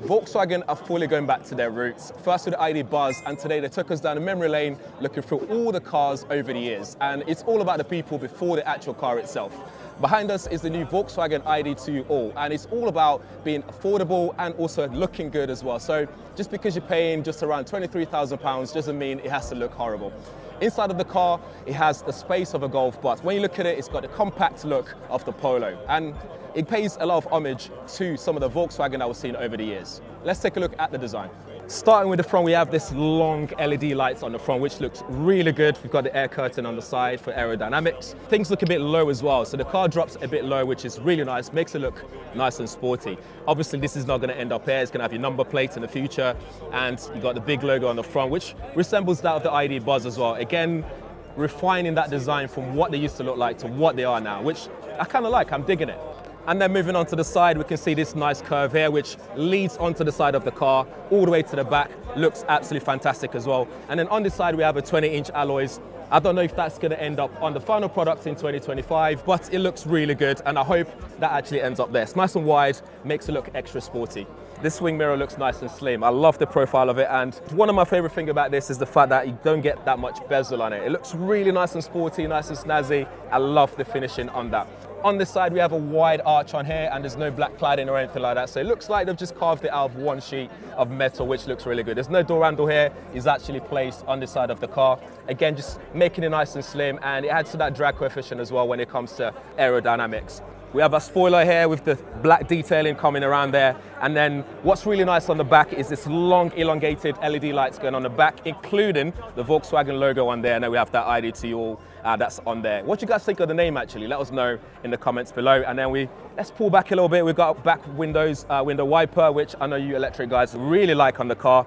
Volkswagen are fully going back to their roots. First with the ID Buzz, and today they took us down a memory lane looking through all the cars over the years. And it's all about the people before the actual car itself. Behind us is the new Volkswagen ID2 All, and it's all about being affordable and also looking good as well. So just because you're paying just around £23,000 doesn't mean it has to look horrible. Inside of the car, it has the space of a Golf, but when you look at it, it's got the compact look of the Polo. And it pays a lot of homage to some of the Volkswagen that we've seen over the years. Let's take a look at the design. Starting with the front, we have this long LED lights on the front, which looks really good. We've got the air curtain on the side for aerodynamics. Things look a bit low as well, so the car drops a bit low, which is really nice, makes it look nice and sporty. Obviously, this is not going to end up here. It's going to have your number plate in the future, and you've got the big logo on the front, which resembles that of the ID Buzz as well. Again, refining that design from what they used to look like to what they are now, which I kind of like. I'm digging it. And then moving on to the side, we can see this nice curve here, which leads onto the side of the car, all the way to the back. Looks absolutely fantastic as well. And then on this side, we have a 20-inch alloys. I don't know if that's going to end up on the final product in 2025, but it looks really good, and I hope that actually ends up there. It's nice and wide, makes it look extra sporty. This swing mirror looks nice and slim. I love the profile of it, and one of my favorite things about this is the fact that you don't get that much bezel on it. It looks really nice and sporty, nice and snazzy. I love the finishing on that. On this side, we have a wide arch on here and there's no black cladding or anything like that. So it looks like they've just carved it out of one sheet of metal, which looks really good. There's no door handle here. It's actually placed on the side of the car. Again, just making it nice and slim and it adds to that drag coefficient as well when it comes to aerodynamics. We have a spoiler here with the black detailing coming around there. And then what's really nice on the back is this long elongated LED lights going on the back, including the Volkswagen logo on there. And then we have that ID2 all uh, that's on there. What you guys think of the name actually? Let us know in the comments below. And then we, let's pull back a little bit. We've got back windows, uh, window wiper, which I know you electric guys really like on the car.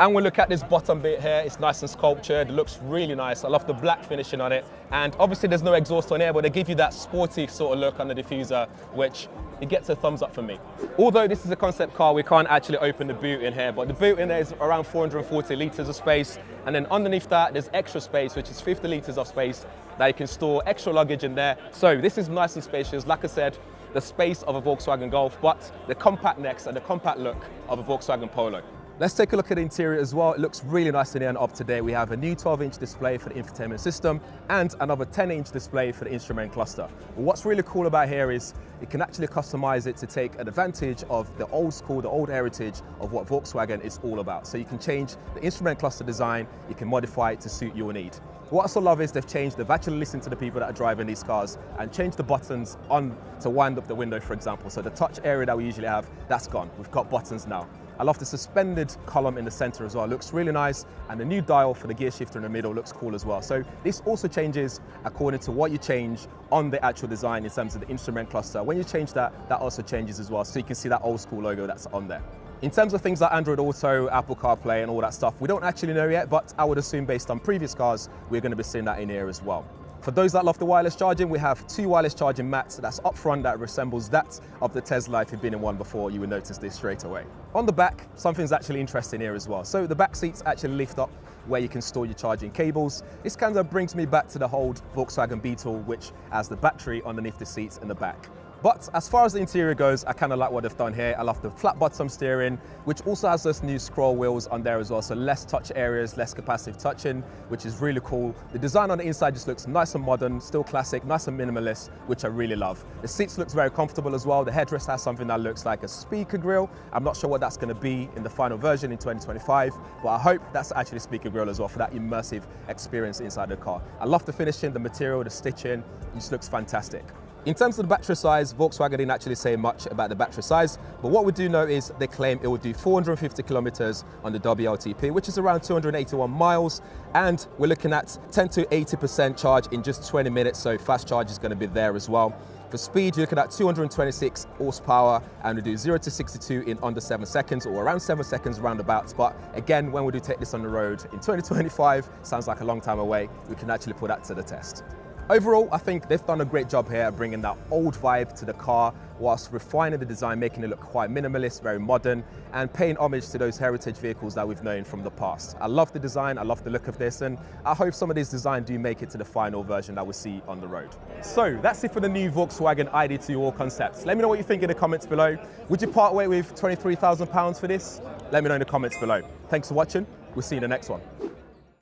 And we'll look at this bottom bit here, it's nice and sculptured, it looks really nice. I love the black finishing on it. And obviously there's no exhaust on here, but they give you that sporty sort of look on the diffuser, which it gets a thumbs up from me. Although this is a concept car, we can't actually open the boot in here, but the boot in there is around 440 litres of space. And then underneath that, there's extra space, which is 50 litres of space that you can store extra luggage in there. So this is nice and spacious. Like I said, the space of a Volkswagen Golf, but the compactness and the compact look of a Volkswagen Polo. Let's take a look at the interior as well. It looks really nice in here and up to date. We have a new 12-inch display for the infotainment system and another 10-inch display for the instrument cluster. But what's really cool about here is it can actually customize it to take advantage of the old school, the old heritage of what Volkswagen is all about. So you can change the instrument cluster design, you can modify it to suit your need. What I also love is they've changed, they've actually listened to the people that are driving these cars and changed the buttons on to wind up the window, for example. So the touch area that we usually have, that's gone. We've got buttons now. I love the suspended column in the center as well. It looks really nice. And the new dial for the gear shifter in the middle looks cool as well. So this also changes according to what you change on the actual design in terms of the instrument cluster. When you change that, that also changes as well. So you can see that old school logo that's on there. In terms of things like Android Auto, Apple CarPlay and all that stuff, we don't actually know yet, but I would assume based on previous cars, we're going to be seeing that in here as well. For those that love the wireless charging, we have two wireless charging mats that's up front that resembles that of the Tesla. If you've been in one before, you will notice this straight away. On the back, something's actually interesting here as well. So the back seats actually lift up where you can store your charging cables. This kind of brings me back to the old Volkswagen Beetle, which has the battery underneath the seats in the back. But as far as the interior goes, I kind of like what they've done here. I love the flat bottom steering, which also has those new scroll wheels on there as well. So less touch areas, less capacitive touching, which is really cool. The design on the inside just looks nice and modern, still classic, nice and minimalist, which I really love. The seats looks very comfortable as well. The headrest has something that looks like a speaker grill. I'm not sure what that's going to be in the final version in 2025, but I hope that's actually a speaker grill as well for that immersive experience inside the car. I love the finishing, the material, the stitching, it just looks fantastic. In terms of the battery size, Volkswagen didn't actually say much about the battery size, but what we do know is they claim it will do 450 kilometers on the WLTP, which is around 281 miles, and we're looking at 10 to 80% charge in just 20 minutes, so fast charge is going to be there as well. For speed, you're looking at 226 horsepower and we do 0 to 62 in under 7 seconds or around 7 seconds roundabouts. But again, when we do take this on the road in 2025, sounds like a long time away, we can actually put that to the test. Overall, I think they've done a great job here at bringing that old vibe to the car whilst refining the design, making it look quite minimalist, very modern, and paying homage to those heritage vehicles that we've known from the past. I love the design, I love the look of this, and I hope some of these designs do make it to the final version that we see on the road. So that's it for the new Volkswagen ID2 All Concepts. Let me know what you think in the comments below. Would you part way with £23,000 for this? Let me know in the comments below. Thanks for watching. We'll see you in the next one.